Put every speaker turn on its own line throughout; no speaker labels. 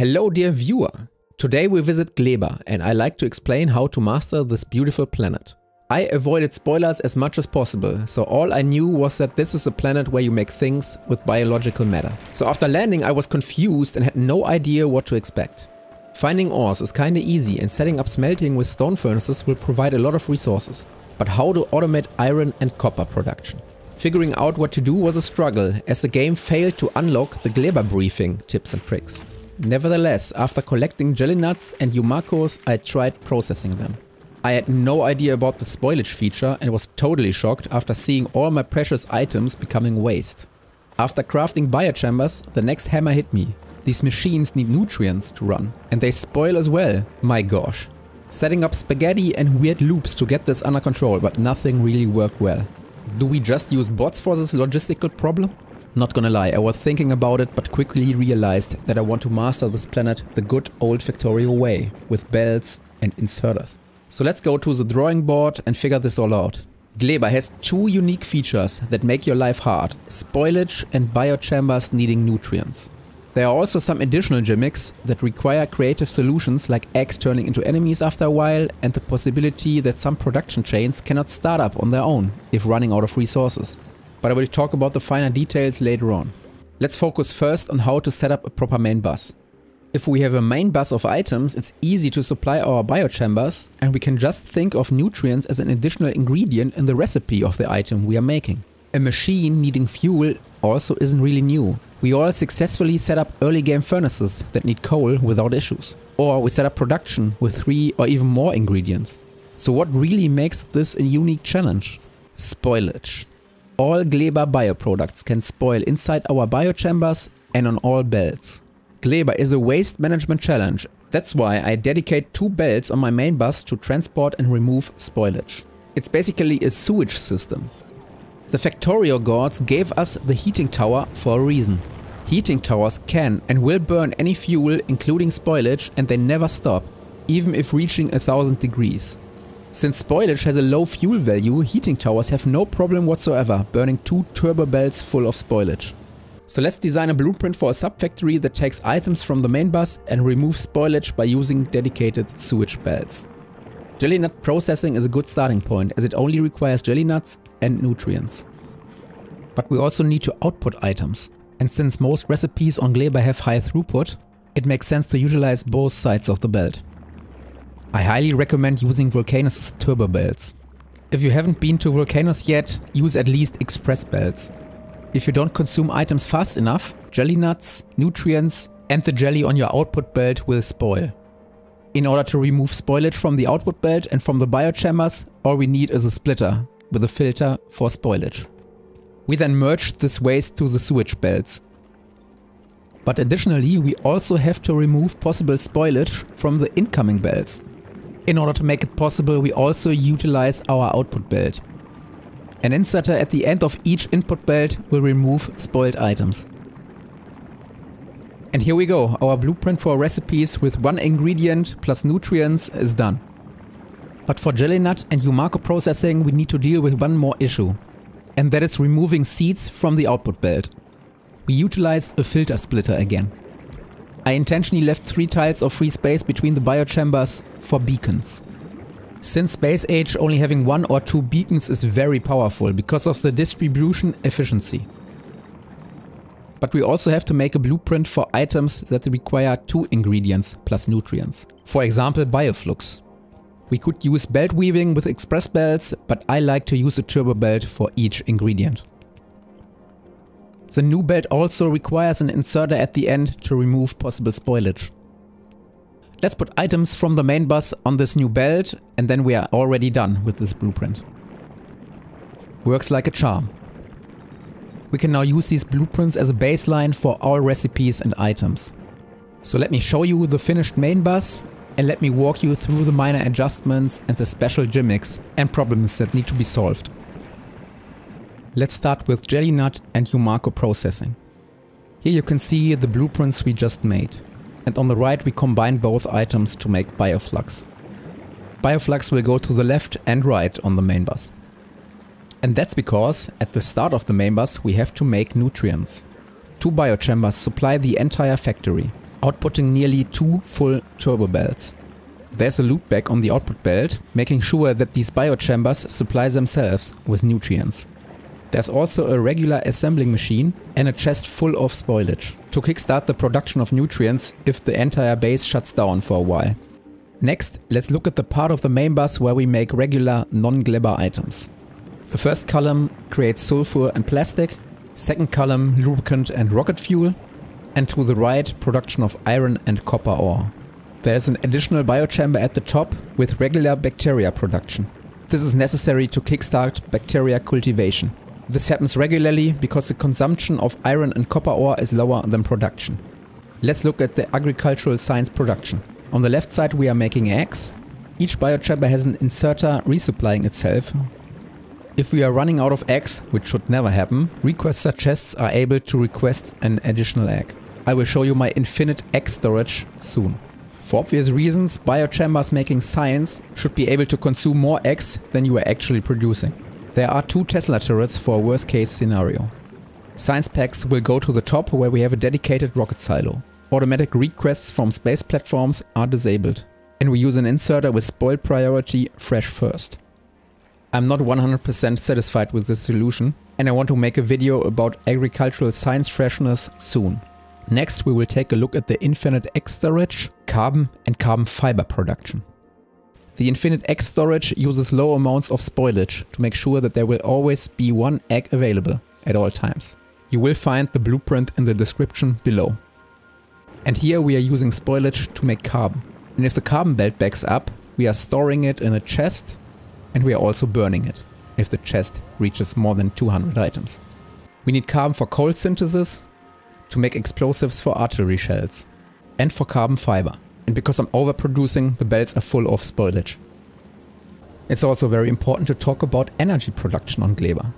Hello dear viewer! Today we visit Gleba and I like to explain how to master this beautiful planet. I avoided spoilers as much as possible, so all I knew was that this is a planet where you make things with biological matter. So after landing I was confused and had no idea what to expect. Finding ores is kinda easy and setting up smelting with stone furnaces will provide a lot of resources. But how to automate iron and copper production? Figuring out what to do was a struggle as the game failed to unlock the Gleba briefing tips and tricks. Nevertheless, after collecting jelly nuts and Yumakos, I tried processing them. I had no idea about the spoilage feature and was totally shocked after seeing all my precious items becoming waste. After crafting biochambers, the next hammer hit me. These machines need nutrients to run, and they spoil as well, my gosh. Setting up spaghetti and weird loops to get this under control, but nothing really worked well. Do we just use bots for this logistical problem? Not gonna lie, I was thinking about it but quickly realized that I want to master this planet the good old Factorio way, with belts and inserters. So let's go to the drawing board and figure this all out. Gleba has two unique features that make your life hard, spoilage and biochambers needing nutrients. There are also some additional gimmicks that require creative solutions like eggs turning into enemies after a while and the possibility that some production chains cannot start up on their own if running out of resources but I will talk about the finer details later on. Let's focus first on how to set up a proper main bus. If we have a main bus of items, it's easy to supply our biochambers and we can just think of nutrients as an additional ingredient in the recipe of the item we are making. A machine needing fuel also isn't really new. We all successfully set up early game furnaces that need coal without issues. Or we set up production with three or even more ingredients. So what really makes this a unique challenge? Spoilage. All Gleba bioproducts can spoil inside our biochambers and on all belts. Gleba is a waste management challenge. That's why I dedicate two belts on my main bus to transport and remove spoilage. It's basically a sewage system. The Factorio gods gave us the heating tower for a reason. Heating towers can and will burn any fuel including spoilage and they never stop, even if reaching a thousand degrees. Since spoilage has a low fuel value, heating towers have no problem whatsoever burning two turbo belts full of spoilage. So let's design a blueprint for a sub-factory that takes items from the main bus and removes spoilage by using dedicated sewage belts. Jelly nut processing is a good starting point as it only requires jelly nuts and nutrients. But we also need to output items. And since most recipes on Gleba have high throughput, it makes sense to utilize both sides of the belt. I highly recommend using Vulcanus turbo belts. If you haven't been to Vulcanus yet, use at least express belts. If you don't consume items fast enough, jelly nuts, nutrients and the jelly on your output belt will spoil. In order to remove spoilage from the output belt and from the biochambers, all we need is a splitter with a filter for spoilage. We then merge this waste to the sewage belts. But additionally, we also have to remove possible spoilage from the incoming belts. In order to make it possible, we also utilize our output belt. An inserter at the end of each input belt will remove spoiled items. And here we go, our blueprint for recipes with one ingredient plus nutrients is done. But for jelly nut and Yumako processing we need to deal with one more issue. And that is removing seeds from the output belt. We utilize a filter splitter again. I intentionally left three tiles of free space between the biochambers for beacons. Since Space Age only having one or two beacons is very powerful because of the distribution efficiency. But we also have to make a blueprint for items that require two ingredients plus nutrients. For example bioflux. We could use belt weaving with express belts, but I like to use a turbo belt for each ingredient. The new belt also requires an inserter at the end to remove possible spoilage. Let's put items from the main bus on this new belt and then we are already done with this blueprint. Works like a charm. We can now use these blueprints as a baseline for all recipes and items. So let me show you the finished main bus and let me walk you through the minor adjustments and the special gimmicks and problems that need to be solved. Let's start with Jelly Nut and Yumako processing. Here you can see the blueprints we just made. And on the right we combine both items to make Bioflux. Bioflux will go to the left and right on the main bus. And that's because at the start of the main bus we have to make nutrients. Two biochambers supply the entire factory. outputting nearly two full turbo belts. There's a loopback on the output belt, making sure that these biochambers supply themselves with nutrients. There's also a regular assembling machine and a chest full of spoilage to kickstart the production of nutrients if the entire base shuts down for a while. Next, let's look at the part of the main bus where we make regular non-Gleba items. The first column creates sulfur and plastic, second column lubricant and rocket fuel, and to the right production of iron and copper ore. There's an additional biochamber at the top with regular bacteria production. This is necessary to kickstart bacteria cultivation. This happens regularly because the consumption of iron and copper ore is lower than production. Let's look at the agricultural science production. On the left side we are making eggs. Each biochamber has an inserter resupplying itself. If we are running out of eggs, which should never happen, requester chests are able to request an additional egg. I will show you my infinite egg storage soon. For obvious reasons, biochambers making science should be able to consume more eggs than you are actually producing. There are two Tesla turrets for a worst case scenario. Science packs will go to the top where we have a dedicated rocket silo. Automatic requests from space platforms are disabled. And we use an inserter with spoil priority fresh first. I'm not 100% satisfied with this solution and I want to make a video about agricultural science freshness soon. Next we will take a look at the infinite egg storage, carbon and carbon fiber production. The infinite egg storage uses low amounts of spoilage to make sure that there will always be one egg available at all times. You will find the blueprint in the description below. And here we are using spoilage to make carbon. And if the carbon belt backs up, we are storing it in a chest and we are also burning it if the chest reaches more than 200 items. We need carbon for coal synthesis, to make explosives for artillery shells, and for carbon fiber and because I'm overproducing, the belts are full of spoilage. It's also very important to talk about energy production on Gleba.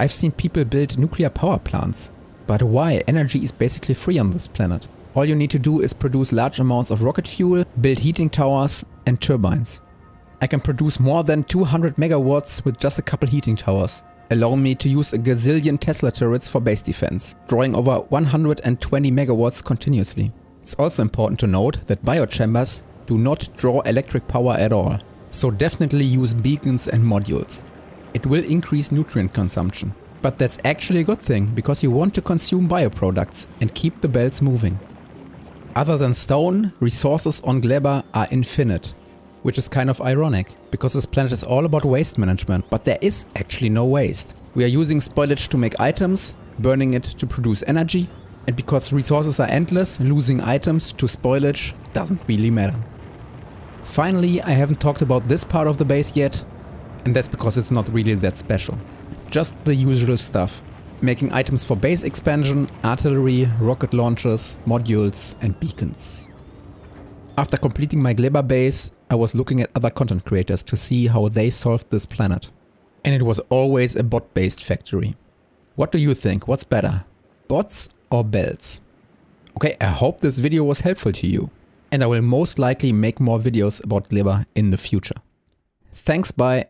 I've seen people build nuclear power plants, but why? Energy is basically free on this planet. All you need to do is produce large amounts of rocket fuel, build heating towers and turbines. I can produce more than 200 megawatts with just a couple heating towers, allowing me to use a gazillion Tesla turrets for base defense, drawing over 120 megawatts continuously. It's also important to note that biochambers do not draw electric power at all, so definitely use beacons and modules. It will increase nutrient consumption, but that's actually a good thing because you want to consume bioproducts and keep the belts moving. Other than stone, resources on Gleba are infinite, which is kind of ironic, because this planet is all about waste management, but there is actually no waste. We are using spoilage to make items, burning it to produce energy, and because resources are endless, losing items to spoilage doesn't really matter. Finally, I haven't talked about this part of the base yet, and that's because it's not really that special. Just the usual stuff. Making items for base expansion, artillery, rocket launchers, modules and beacons. After completing my Gleba base, I was looking at other content creators to see how they solved this planet. And it was always a bot-based factory. What do you think? What's better? Bots or belts. Okay, I hope this video was helpful to you. And I will most likely make more videos about Gleba in the future. Thanks, bye.